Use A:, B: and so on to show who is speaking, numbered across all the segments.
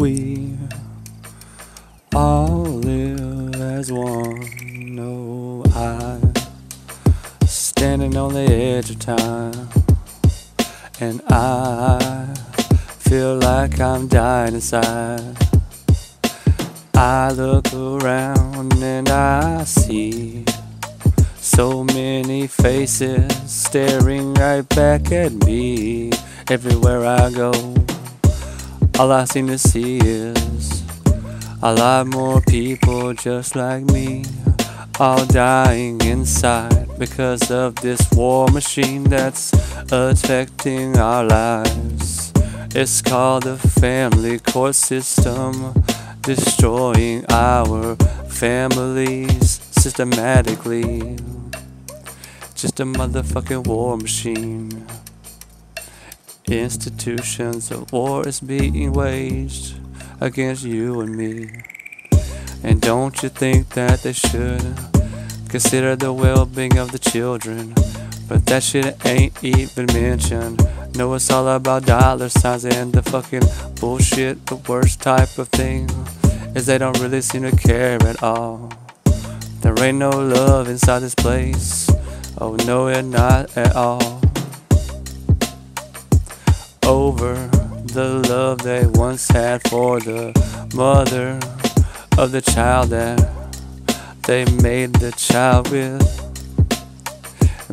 A: we all live as one. No, I standing on the edge of time, and I feel like I'm dying inside. I look around and I see so many faces staring right back at me. Everywhere I go, all I seem to see is a lot more people just like me, all dying inside because of this war machine that's affecting our lives. It's called the family court system, destroying our families systematically. Just a motherfucking war machine. Institutions of war is being waged against you and me. And don't you think that they should consider the well being of the children? But that shit ain't even mentioned. No, it's all about dollar signs and the fucking bullshit. The worst type of thing is they don't really seem to care at all. There ain't no love inside this place. Oh, no, it not at all over the love they once had for the mother of the child that they made the child with.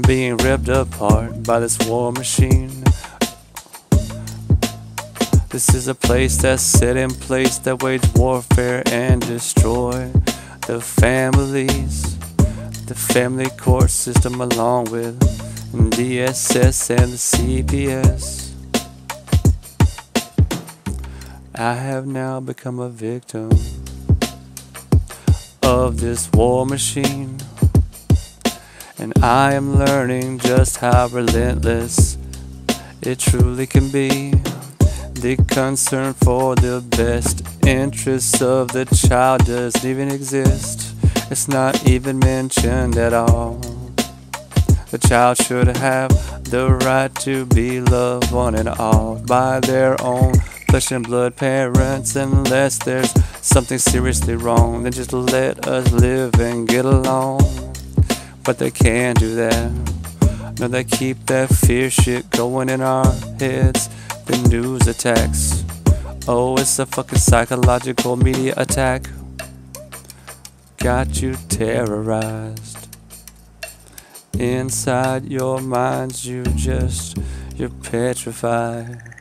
A: Being ripped apart by this war machine. This is a place that's set in place that wage warfare and destroy the families. The family court system along with DSS and the CPS I have now become a victim of this war machine. And I am learning just how relentless it truly can be. The concern for the best interests of the child doesn't even exist. It's not even mentioned at all. The child should have the right to be loved one and all by their own flesh and blood parents unless there's something seriously wrong. Then just let us live and get along. But they can't do that. No, they keep that fear shit going in our heads. The news attacks. Oh, it's a fucking psychological media attack. Got you terrorized. Inside your minds, you just, you're petrified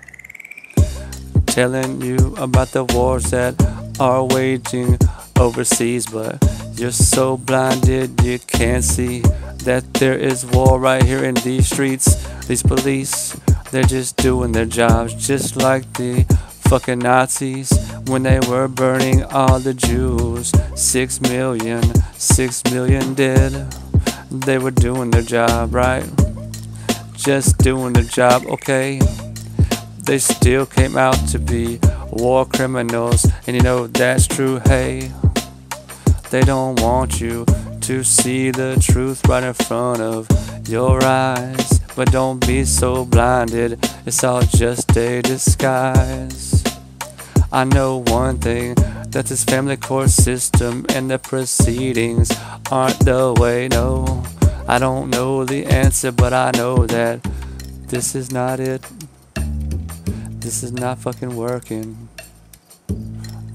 A: telling you about the wars that are waging overseas, but you're so blinded you can't see that there is war right here in these streets. These police, they're just doing their jobs, just like the fucking Nazis when they were burning all the Jews. Six million, six million dead. They were doing their job, right? Just doing their job, okay? They still came out to be war criminals. And you know that's true, hey. They don't want you to see the truth right in front of your eyes. But don't be so blinded, it's all just a disguise. I know one thing that this family court system and the proceedings aren't the way, no. I don't know the answer, but I know that this is not it. This is not fucking working.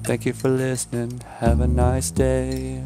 A: Thank you for listening. Have a nice day.